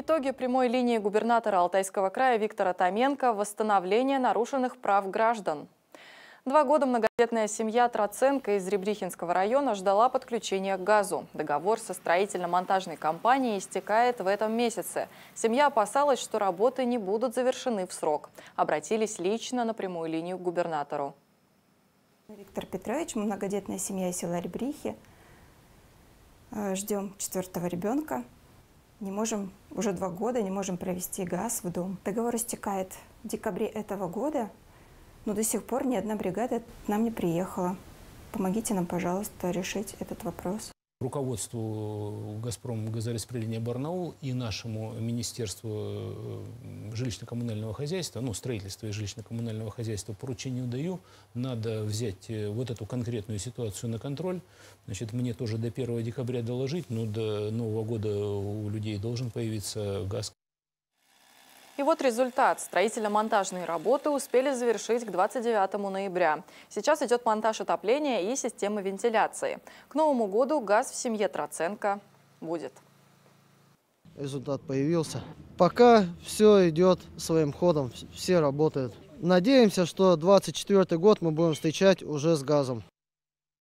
Итоги прямой линии губернатора Алтайского края Виктора Томенко – восстановление нарушенных прав граждан. Два года многодетная семья Троценко из Ребрихинского района ждала подключения к газу. Договор со строительно-монтажной компанией истекает в этом месяце. Семья опасалась, что работы не будут завершены в срок. Обратились лично на прямую линию к губернатору. Виктор Петрович, мы многодетная семья из села Ребрихи. Э, Ждем четвертого ребенка. Не можем, уже два года не можем провести газ в дом. Договор истекает в декабре этого года, но до сих пор ни одна бригада к нам не приехала. Помогите нам, пожалуйста, решить этот вопрос. Руководству «Газпром» газораспределения Барнаул и нашему Министерству э, жилищно-коммунального хозяйства, ну, строительства и жилищно-коммунального хозяйства поручение даю. Надо взять э, вот эту конкретную ситуацию на контроль. Значит, мне тоже до 1 декабря доложить, но до Нового года у людей должен появиться газ. И вот результат. Строительно-монтажные работы успели завершить к 29 ноября. Сейчас идет монтаж отопления и системы вентиляции. К Новому году газ в семье Троценко будет. Результат появился. Пока все идет своим ходом, все работают. Надеемся, что 24 год мы будем встречать уже с газом.